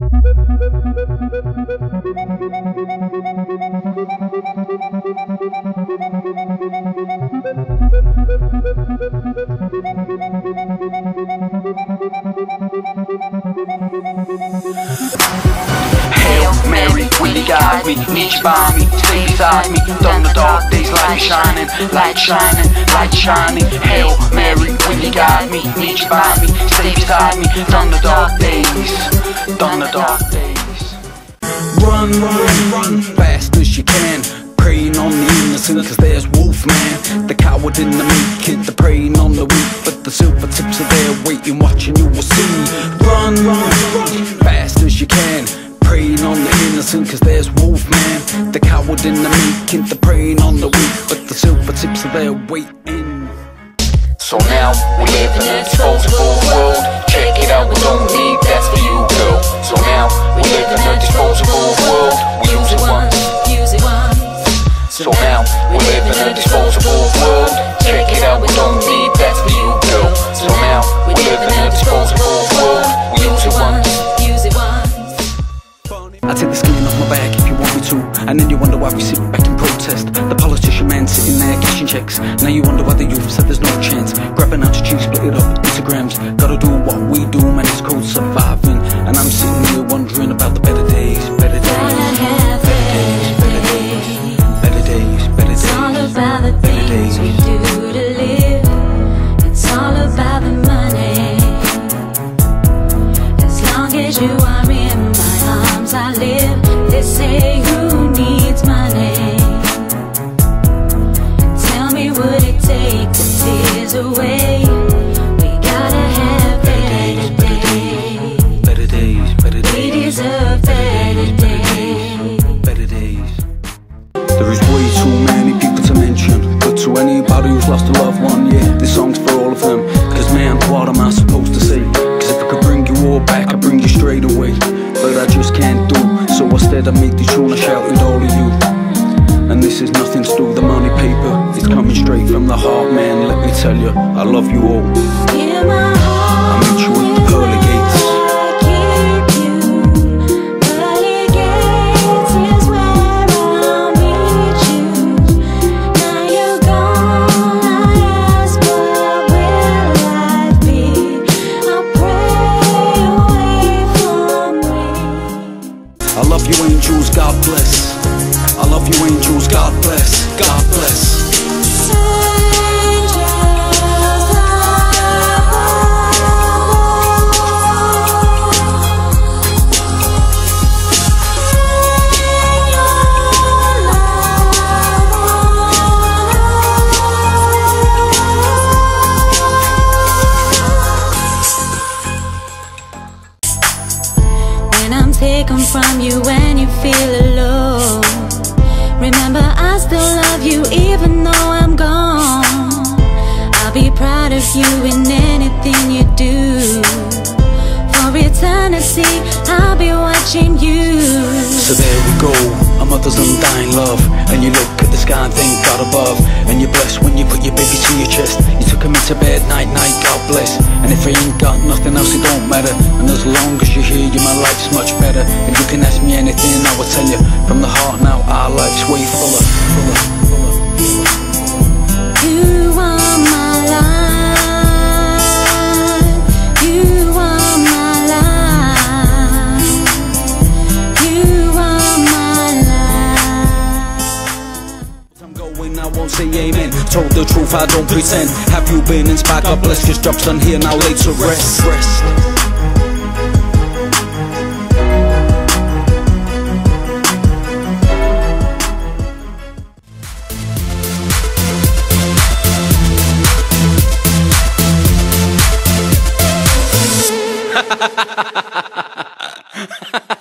Thank you. Me? Need you by me, stay beside me. Done the dark days, light shining, light shining, light shining. Hail Mary, when you guide me? Need you by me, stay beside me. Done the dark days, done the dark days. Run, run, run fast as you can Preying on the innocent cause there's Wolfman The coward in the meek kid, the preying on the weak But the silver tips are there waiting, watching you will see Coward in the kid, the preying on the weak But the silver tips are there waiting So now we live in a disposable world. Check it out, we don't need that for you, girl. So now And then you wonder why we sit back and protest The politician man sitting there cashing checks Now you wonder why the youth said there's no chance Grabbing out your cheese, split it up into grams Gotta do what we do, man, it's called surviving And I'm sitting here wondering about the better days Better days, have better days, better days Better days, better It's all days about the Better things we days. do to live. It's all about the money. As long as you are in my arms, I live. They say away? We gotta have better days. Better days, better We days deserve better days. better days. There is way too many people to mention, but to anybody who's lost a loved one, yeah, this song's for all of them. Cause man, what am I supposed to say? Cause if I could bring you all back, I'd bring you straight away. But I just can't do, so instead I make this tune, I shout with all of you. And this is nothing to do from the heart, man. Let me tell you, I love you all. In my heart, I'll meet you at the pearly gates. keep gates is where I'll meet you. Now you're gone, I ask, what will life be? I pray away from me. I love you, angels, God bless. I love you, angels, God bless. God bless. Taken from you and you feel alone Remember I still love you even though I'm gone I'll be proud of you in anything you do For eternity I'll be watching you So there we go, a mother's undying love. And you look at the sky and thank God above. And you're blessed when you put your baby to your chest. You took him into bed, night, night, God bless. And if I ain't got nothing else, it don't matter. And as long as you're here, you, my life's much I will tell you. From the heart now, our life's way fuller, fuller, fuller. You are my life You are my life You are my life I'm going, I won't say amen. Told the truth, I don't pretend. Have you been inspired? God bless, cause job's done here, now to rest. rest. ha ha ha